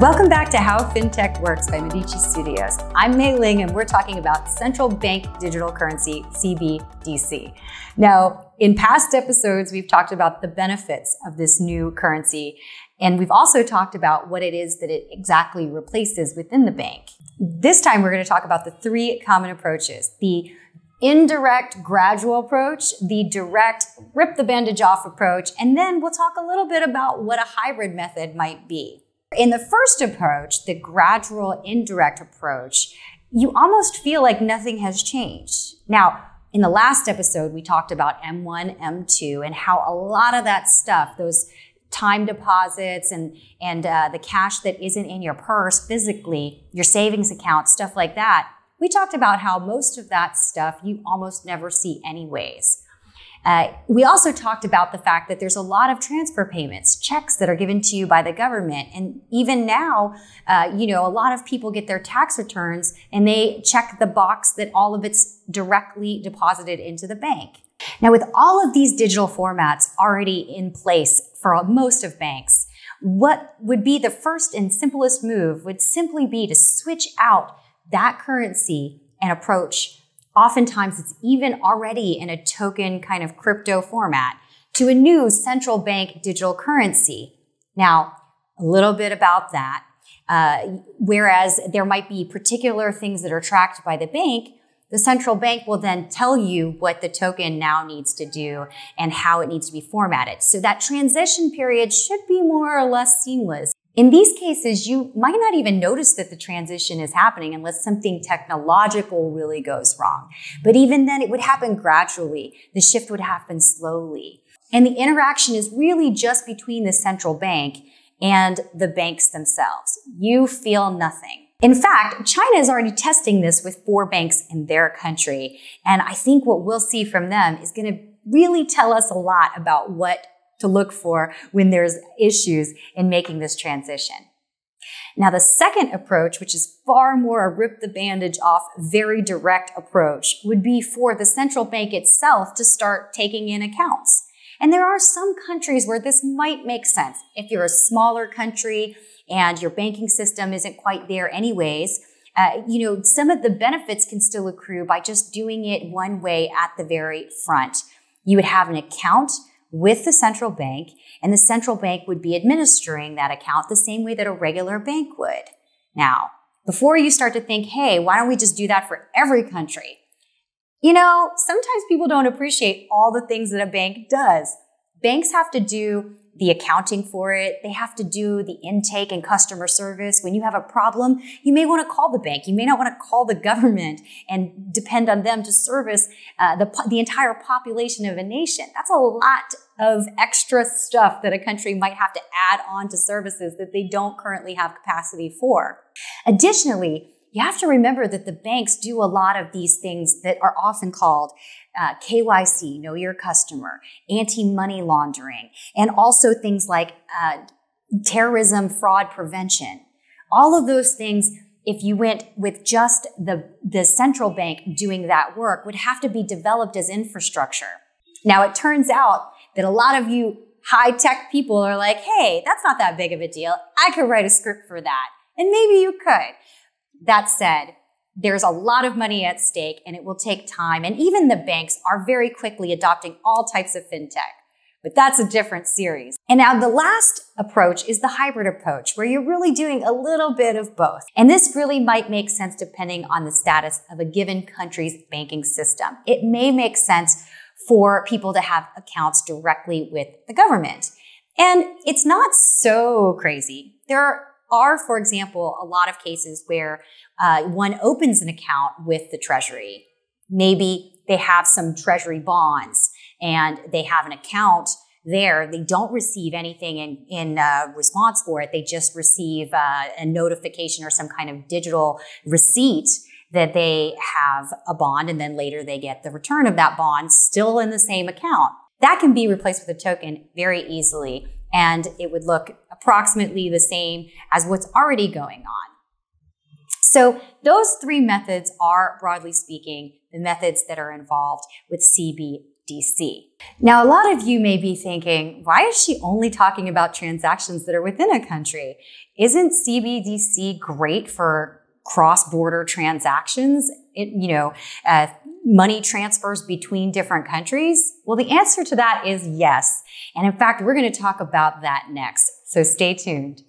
Welcome back to How FinTech Works by Medici Studios. I'm May Ling, and we're talking about central bank digital currency, CBDC. Now, in past episodes, we've talked about the benefits of this new currency, and we've also talked about what it is that it exactly replaces within the bank. This time, we're going to talk about the three common approaches the indirect gradual approach, the direct rip the bandage off approach, and then we'll talk a little bit about what a hybrid method might be. In the first approach, the gradual indirect approach, you almost feel like nothing has changed. Now, in the last episode, we talked about M1, M2, and how a lot of that stuff, those time deposits and and uh, the cash that isn't in your purse physically, your savings account, stuff like that, we talked about how most of that stuff you almost never see anyways. Uh, we also talked about the fact that there's a lot of transfer payments, checks that are given to you by the government. And even now, uh, you know, a lot of people get their tax returns and they check the box that all of it's directly deposited into the bank. Now, with all of these digital formats already in place for most of banks, what would be the first and simplest move would simply be to switch out that currency and approach. Oftentimes, it's even already in a token kind of crypto format to a new central bank digital currency. Now, a little bit about that. Uh, whereas there might be particular things that are tracked by the bank, the central bank will then tell you what the token now needs to do and how it needs to be formatted. So that transition period should be more or less seamless. In these cases, you might not even notice that the transition is happening unless something technological really goes wrong. But even then, it would happen gradually. The shift would happen slowly. And the interaction is really just between the central bank and the banks themselves. You feel nothing. In fact, China is already testing this with four banks in their country. And I think what we'll see from them is going to really tell us a lot about what to look for when there's issues in making this transition. Now, the second approach, which is far more a rip the bandage off, very direct approach, would be for the central bank itself to start taking in accounts. And there are some countries where this might make sense. If you're a smaller country and your banking system isn't quite there anyways, uh, you know, some of the benefits can still accrue by just doing it one way at the very front. You would have an account with the central bank, and the central bank would be administering that account the same way that a regular bank would. Now, before you start to think, hey, why don't we just do that for every country? You know, sometimes people don't appreciate all the things that a bank does. Banks have to do the accounting for it. They have to do the intake and customer service. When you have a problem, you may want to call the bank. You may not want to call the government and depend on them to service uh, the, the entire population of a nation. That's a lot of extra stuff that a country might have to add on to services that they don't currently have capacity for. Additionally, you have to remember that the banks do a lot of these things that are often called uh, KYC, know your customer, anti-money laundering, and also things like uh, terrorism fraud prevention. All of those things, if you went with just the, the central bank doing that work, would have to be developed as infrastructure. Now, it turns out that a lot of you high tech people are like, hey, that's not that big of a deal. I could write a script for that. And maybe you could. That said, there's a lot of money at stake and it will take time. And even the banks are very quickly adopting all types of fintech. But that's a different series. And now the last approach is the hybrid approach, where you're really doing a little bit of both. And this really might make sense depending on the status of a given country's banking system. It may make sense for people to have accounts directly with the government. And it's not so crazy. There are are, for example, a lot of cases where uh, one opens an account with the Treasury. Maybe they have some Treasury bonds and they have an account there. They don't receive anything in, in uh, response for it. They just receive uh, a notification or some kind of digital receipt that they have a bond and then later they get the return of that bond still in the same account. That can be replaced with a token very easily and it would look approximately the same as what's already going on. So those three methods are, broadly speaking, the methods that are involved with CBDC. Now, a lot of you may be thinking, why is she only talking about transactions that are within a country? Isn't CBDC great for cross-border transactions? It, you know, uh, money transfers between different countries? Well, the answer to that is yes. And in fact, we're going to talk about that next. So stay tuned.